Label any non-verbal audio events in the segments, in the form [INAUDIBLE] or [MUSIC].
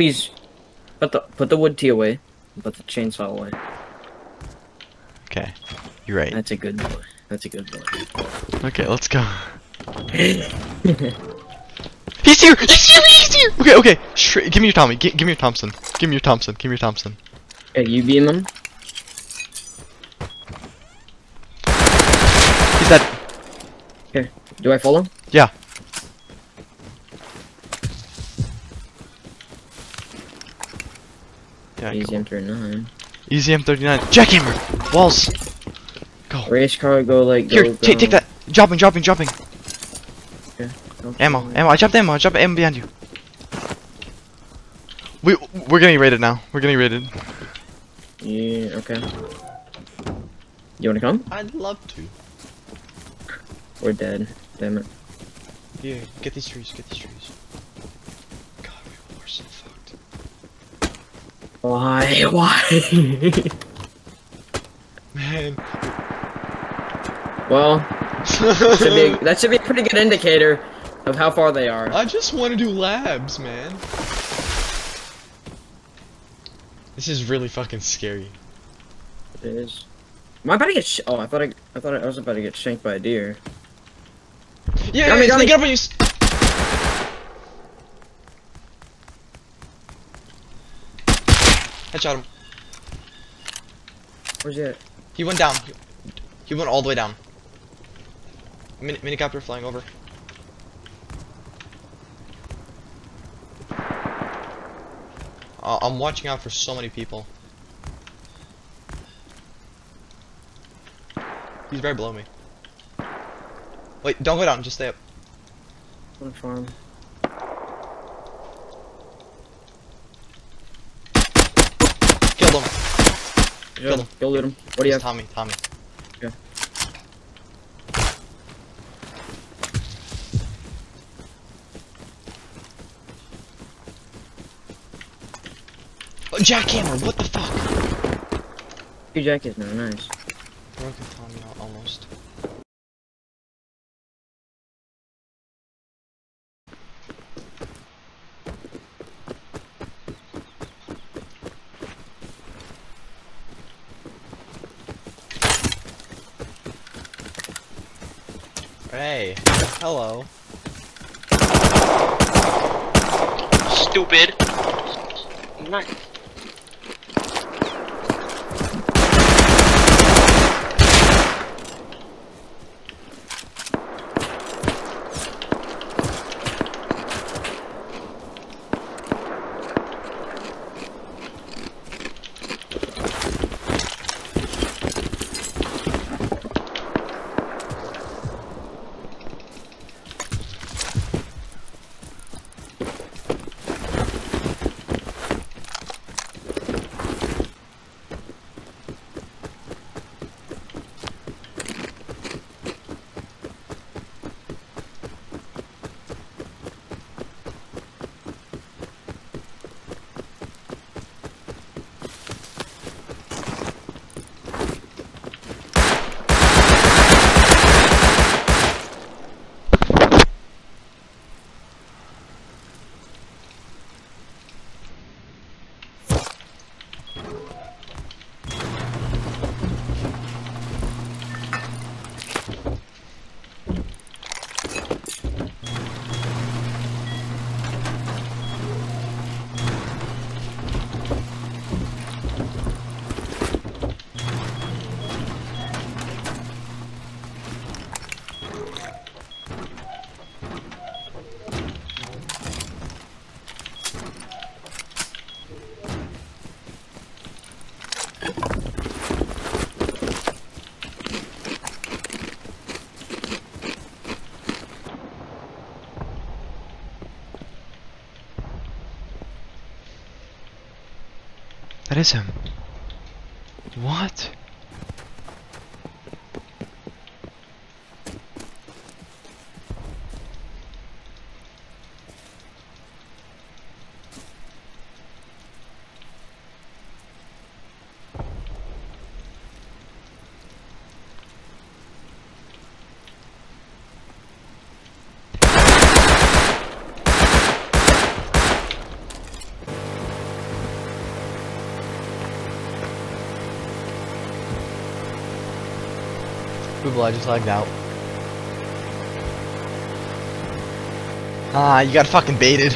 Please, put the put the wood tea away. Put the chainsaw away. Okay, you're right. That's a good boy. That's a good boy. Okay, let's go. [LAUGHS] He's here! He's here! He's here! Okay, okay. Shri give me your Tommy. G give me your Thompson. Give me your Thompson. Give me your Thompson. Okay, you beam him. He's dead. Okay, do I follow? Yeah. Yeah, Easy go. enter nine. Easy M39. Jackhammer! Walls! Go. Race car, go like go. Here, go. take take that. Dropping, dropping, dropping. Okay. Ammo, ammo. I dropped ammo. I dropped ammo behind you. We we're getting raided now. We're getting raided. Yeah. Okay. You wanna come? I'd love to. We're dead. Damn it. Yeah. get these trees. Get these trees. God, we are so fucked. Why? Why? [LAUGHS] Man. well, should be, [LAUGHS] that should be a pretty good indicator of how far they are. I just want to do labs, man. This is really fucking scary. It is. Am I about to get? Sh oh, I thought I, I thought I was about to get shanked by a deer. Yeah, Got me, yeah, got me. get up on you. s- Headshot him. Where's it? He went down. He went all the way down. Mini minicopter flying over. Uh, I'm watching out for so many people. He's right below me. Wait, don't go down, just stay up. On farm. Killed him. Kill him. Go loot him. What do you have? Tommy, Tommy. Okay. Oh, jackhammer, what the fuck? Two jackets now. Nice. Broken Tommy, al- almost. Hey, hello. Stupid. Nice. That is Google, I just lagged out. Ah, you got fucking baited.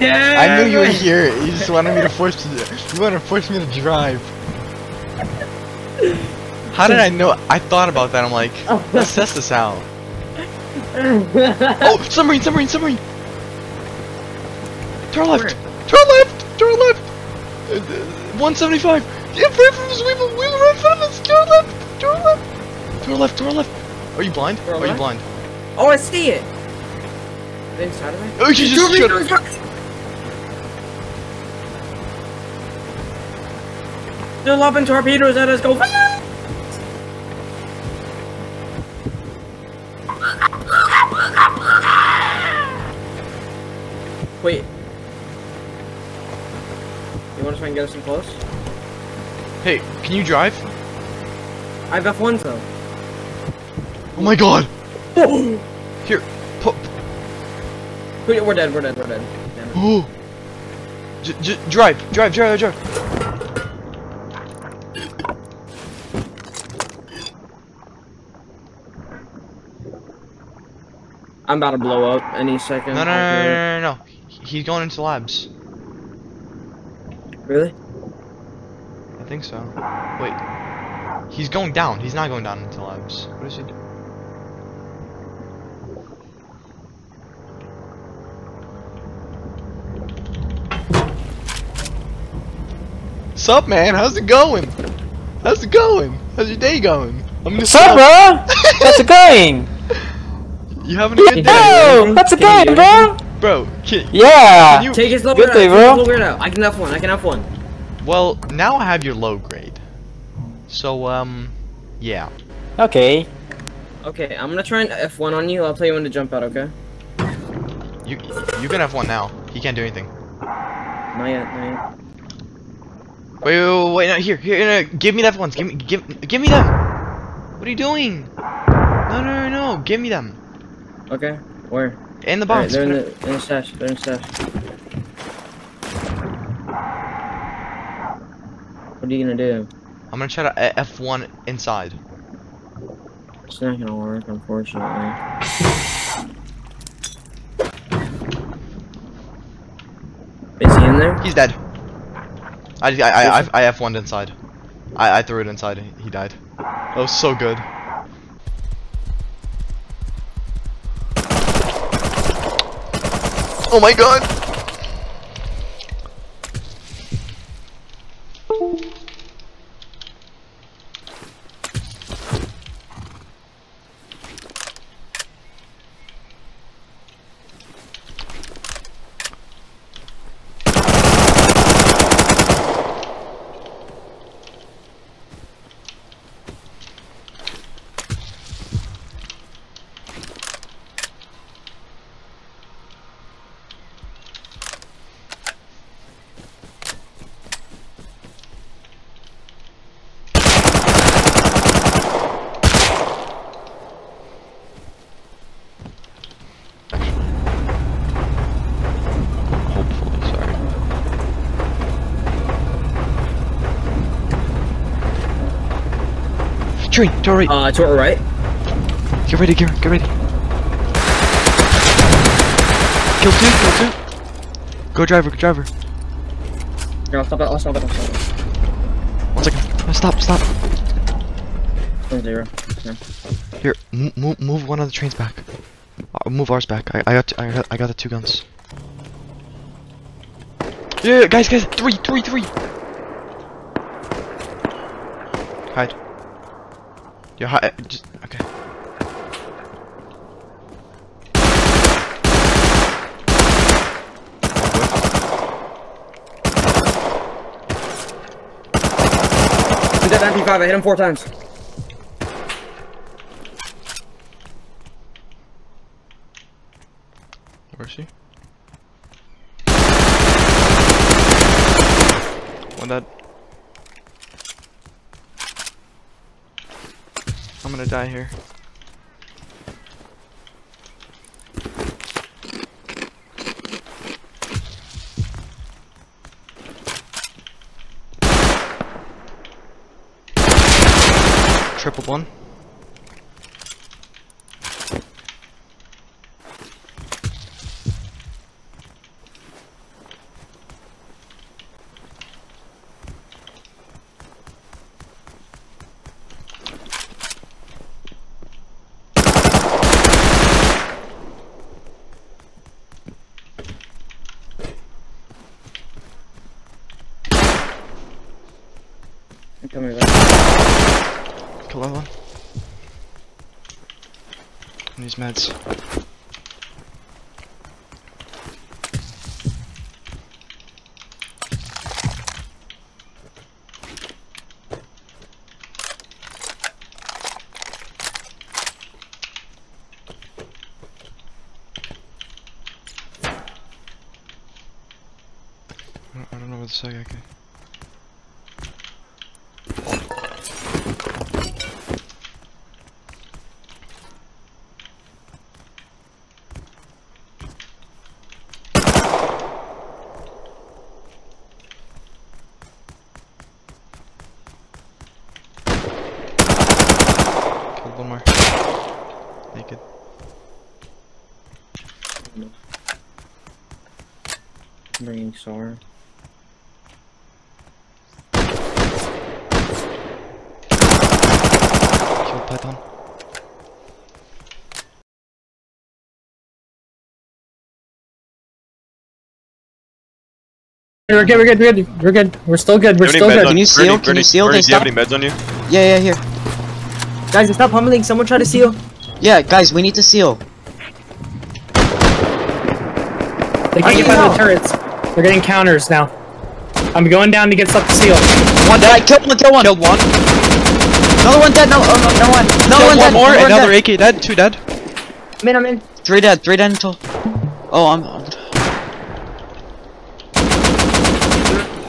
Yeah. I knew you were here. You just wanted me to force you. You wanted to force me to drive. How did I know? I thought about that. I'm like, let's test this out. Oh, submarine, submarine, submarine. Turn left. Turn left. Turn left. Uh, 175. Yeah, right from us. We were, we were right in front of us. Turn left. Turn left. Turn left. Turn left. Are you blind? Turn Are you left? blind? Oh, I see it. Inside of me. Oh, you just shut- Torpedoes, fuck. They're lobbing torpedoes at us. Go. Wait. You want to try and get us in close? Hey, can you drive? I have F1s though. Oh my god. Here. Wait, we're dead. We're dead. We're dead. Damn it. Oh. J j drive, drive, drive, drive. I'm about to blow up any second. No, no, no, no, no. He's going into labs. Really? I think so. Wait. He's going down. He's not going down into labs. What is he do? Sup, man? How's it going? How's it going? How's your day going? I'm gonna What's up, bro? [LAUGHS] How's it going? You having a good day, Yo, how's it Can going, bro? bro? Can, Yeah. Can you- Take his low Good grade day, out. bro. Take his low grade out. I can F1. I can F1. well, now I have your low grade. So, um, yeah. Okay. Okay, I'm gonna try and F1 on you. I'll tell you when to jump out. Okay? You you can have one now. He can't do anything. Not yet. Not yet. Wait, wait, wait, wait no, here, here, no, give me that ones. Give me, give, give me them. What are you doing? No, no, no, no. Give me them. Okay. Where? In the box. they're in the in the stash. They're in the stash. What are you gonna do? I'm gonna try to uh, F1 inside. It's not gonna work, unfortunately. Is he in there? He's dead. I, I, I, I, I F1'd inside. I, I threw it inside. He died. That was so good. Oh my god! Train, to our right. Uh, to our right. Get ready, get, get ready. Kill two, kill two. Go driver, go driver. Here, I'll stop it. I'll stop it. I'll stop it. One second. No, stop, stop. One zero. Here, move, move one of the trains back. Uh, move ours back. I, I got, I got, I got the two guns. Yeah, yeah, guys, guys, three, three, three. Hide. Yeah, hide. Eh, just okay. He's at 95. I hit him four times. Where is she? One dead. I'm gonna die here. Triple one. coming back. Kill that one. These meds. Bringing SAR. Killed Python. We're good, we're good, we're good, we're good. We're still good, we're still have any meds good. Can you seal? Bernie, Can you Bernie, seal? Bernie, They do you have stop- any meds on you? Yeah, yeah, here. Guys, stop pummeling. Someone try to seal. Yeah, guys, we need to seal. They How can't get by the know? turrets. They're getting counters now. I'm going down to get stuff to seal. One dead. Kill one. Kill one. Killed one. Another one dead. No, oh, no, no one. Another Killed one one dead. more. Another one Another dead. AK dead. Two dead. I'm in. I'm in. Three dead. Three dead until. Oh, I'm. I'm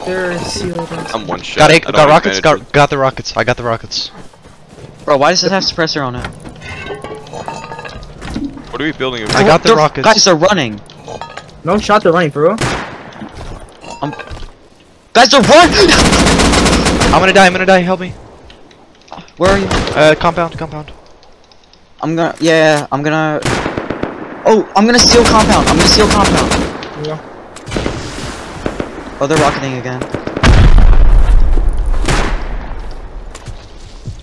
They're sealed. I'm one shot. Got I A don't got rockets. advantage. Got got the rockets. I got the rockets. Bro, why does it have suppressor on it? What are we building? I got the rockets. Guys, they're running. No shot. They're running for real. Guys, they're running. I'm gonna die. I'm gonna die. Help me. Where are you? Uh, compound. Compound. I'm gonna. Yeah, yeah, I'm gonna. Oh, I'm gonna seal compound. I'm gonna seal compound. Yeah. Oh, they're rocketing again.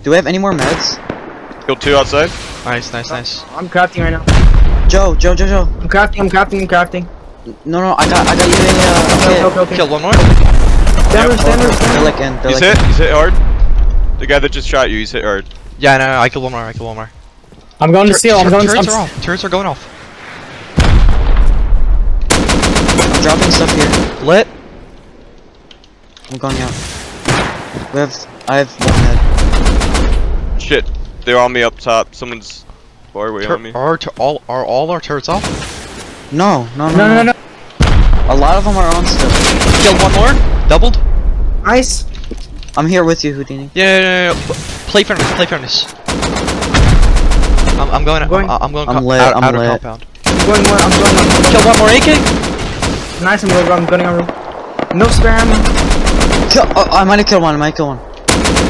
Do we have any more meds? Killed two outside. Nice. Nice. Nice. I'm crafting right now. Joe, Joe, Joe, Joe. I'm crafting. I'm crafting. I'm crafting. No, no, I got, I got you a. Uh, Okay, kit. okay, okay. Killed one more. Stand roof, stand roof, They're stand roof. like in. They're He's hit. He's hit hard. The guy that just shot you. He's hit hard. Yeah. No. no I killed one more. I killed one more. I'm going to Tur- seal, I'm going to turrets are I'm, off. Turrets are going off. I'm dropping stuff here. Lit. I'm going out. We have. I have one head. Shit. They're on me up top. Someone's far away Tur- on me. are tur- all are all our turrets off? No, no, no, No, no, no, no. A lot of them are on still. Killed one more. Doubled. Nice. I'm here with you, Houdini. Yeah. yeah, yeah, yeah. Play fairness. Play fairness. I'm, I'm going. Going. I'm, I'm going. I'm lit, Out, I'm out of lit. compound. I'm going more. I'm going more. Killed one more AK. Nice. I'm going. I'm gunning on roof. No spare ammo. Kill. Oh, I might have killed one. I might kill one.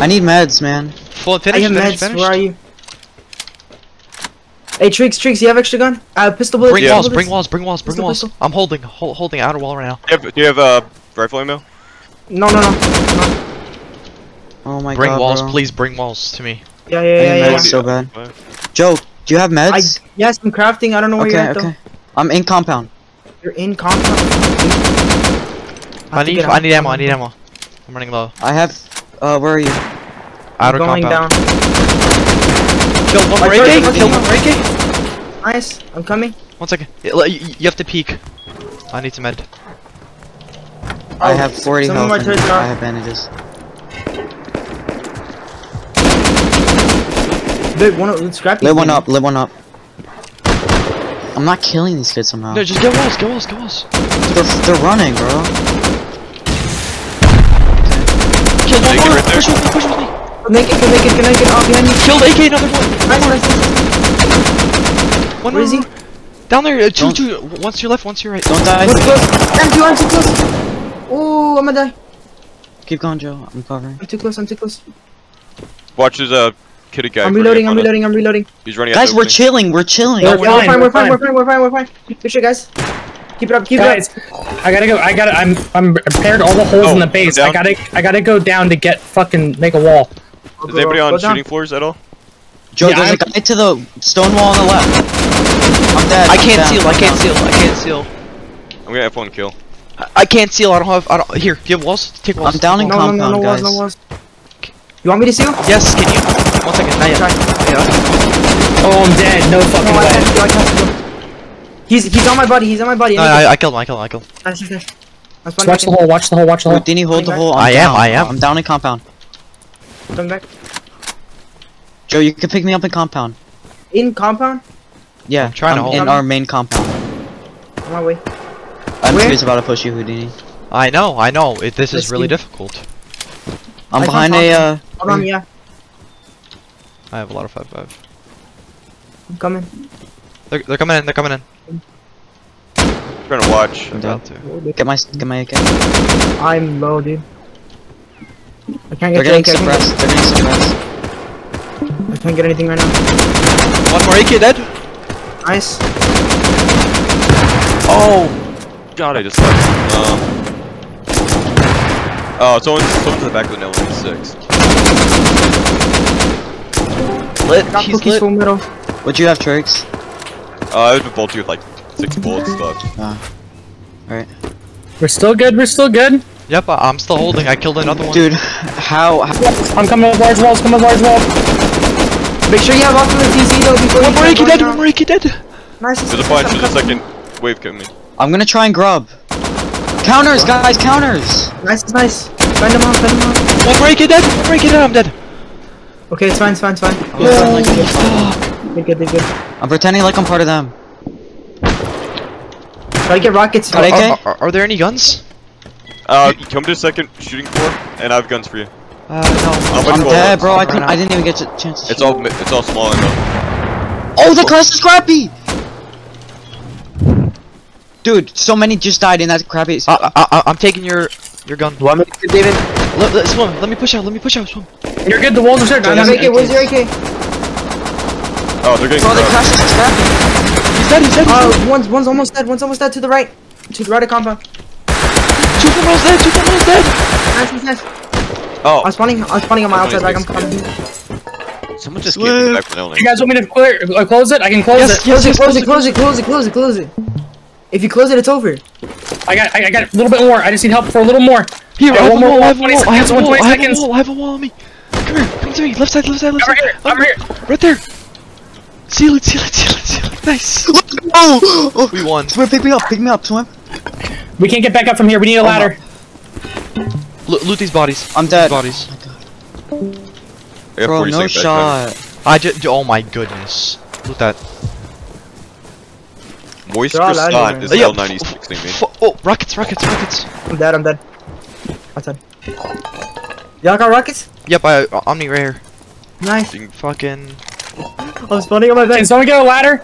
I need meds, man. Full I finish. have Finish. meds. Finished. Where are you? Hey, Tricks, Tricks, you have extra gun? Uh, pistol bullets. Bring Yeah. walls. Bring walls. Bring walls. Bring Pistol, walls. pistol. I'm holding. Hol holding outer wall right now. Do you have, do you have uh, rifle ammo? No, no, no. no. Oh my bring god. Bring walls, bro. please. Bring walls to me. Yeah, I yeah, yeah, need yeah. meds yeah. so bad. What? Joe, do you have I, meds? yes, I'm crafting. I don't know where okay, you're at, okay. I'm in compound. You're in compound. I need. I need ammo. I need ammo. I'm running low. I have. Uh, where are you? Outer going compound. down. Kill one My more turret's Kill one more Nice. I'm coming. One second. Y- l- y- You have to peek. I need some med. I Oh, have 40 some of health my and I have bandages. Big one. Let's scrap these Lit one up, lit one up. I'm not killing these kids somehow. No, just get walls. Get walls. Get walls. They're, they're running, bro. Kill one Naked more. right. Push with me. Push with me. Naked, go naked, go naked. Oh, behind you. Killed AK. Another one. Nice, nice, nice. One Where is more. he? Down there. Uh, two. Don't- Two. Once to your left. Once to your right. Don't die. What's close? I'm too, I'm too close. Ooh, I'm gonna die. Keep going, Joe. I'm covering. I'm too close, I'm too close. Watch there's a uh, kitted guy. I'm reloading, I'm reloading, I'm reloading. He's running Guys, we're chilling. We're chilling. We're We're fine, fine, we're we're fine, fine. we're fine, we're fine, we're fine. Good shit, guys. Keep it up, keep Guys, it I gotta go. I gotta. I'm. I'm repaired all the holes Oh, in the oh, base. I gotta. I gotta go down to get fucking make a wall. up. Is anybody on Go down. shooting floors at all? Joe, Yeah, there's I'm- a guy to the stone wall on the left. I'm dead. I can't down, seal. I can't seal. I can't seal. I'm gonna F1 kill. I- I can't seal. I don't have. I don't. Here. Do you have walls? Take walls. I'm downing Take No, walls. no, no, no compound, walls, no walls. You want me to seal? Yes. Can you? One second. Not yet. Yeah. Oh, I'm dead. No fucking No, I way. can't do, I can't do. He's he's on my body. He's on my body. No, I, I killed him. I killed him. I killed him. Nice, nice, nice. That's Just watch the hole. Watch the hole. Watch the hole. Houdini, hold the Coming hole. I'm I am. I am. I'm down in compound. Come back. Joe, you can pick me up in compound. In compound. Yeah, I'm trying to hold in our main compound. On my way. I'm Where? serious about to push you, Houdini. I know. I know. It, this Let's is really see. difficult. I'm I behind a. Uh, Hold on, yeah. I have a lot of five five. I'm coming. They're, they're coming in. They're coming in. trying to watch. I'm down. about to. get my get my AK. I'm low, dude. I can't They're get getting your AK, I can't suppressed. They're getting suppressed. I can't get anything right now. One more AK dead. Nice. Oh! God, I just left. Um. Oh, someone's, someone's to the back of the nail line six. Lit. Got He's cookies lit. full middle. Would you have tricks? Uh, I was bolty with like six bullets left. We're still good. We're still good. Yep. I, I'm still holding. I killed another one. Dude, how, how I'm coming with large walls. Coming with large walls. Make sure you have off the TC though before One you more start AK dead. down. One more AK dead. Nice. There's a nice, bunch. nice, There's a I'm second wave coming. I'm gonna try and grub. Counters, guys, counters. coming. Nice, nice. Fend him out, fend him out. One more AK dead. One more AK dead. I'm dead. Okay, it's fine, it's fine, it's fine. I'm pretending like- They're good, they're good. I'm pretending like I'm part of them. Try to get rockets. Got Are, are, are there any guns? Uh, come to second shooting floor, and I have guns for you. Uh, no. How much I'm dead, bro. I couldn't. I didn't even get a chance to It's shoot. all it's all small enough. Oh, the class is scrappy. Dude, so many just died in that crappy. I, I, I, I'm taking your your gun. Want me to, David? Let, let, swim. Let me push out. Let me push out. Swim. You're good. The walls are set. Where's I'm- your AK? Where's your AK? Oh, they're getting Bro, the crushed. class is scrappy. He's dead. He's dead. He's dead. Uh, one's, one's almost dead, one's almost dead to the right. To the right of compound. Two criminals dead. Two criminals dead. Nice, nice, nice. Oh, I'm spawning, I'm spawning on my outside back, I'm coming. someone just came to the back of the nail You guys want me to clear, uh, close it? I can close Yes, it. Close it, yes, close it, close it, close it, close it, close it. If you close it, it's over. I got, I, I got a little bit more. I just need help for a little more. Here, I I have a one more wall. I have a wall. I have a wall. I have a wall. I have a wall on me. Come here. Come to me. Left side. Left side. Left Over side. here. Over here. Right there. Seal it. Seal it. Seal it. Seal it. Nice. [LAUGHS] Oh, oh. [GASPS] We won. Swim, pick me up, pick me up, swim. We can't get back up from here. We need a ladder. Lo- loot these bodies. I'm dead. These bodies. I got Bro, no seconds back shot. I just. Oh my goodness. Loot that. Time. Moist They're all croissant here. is yeah. L90 me. F- oh, rockets. Rockets. Rockets. I'm dead, I'm dead. Outside. Y'all got rockets? Yep. I. Uh, Omni right here. Nice. Fucking. I'm spawning on my Can back. someone get a ladder?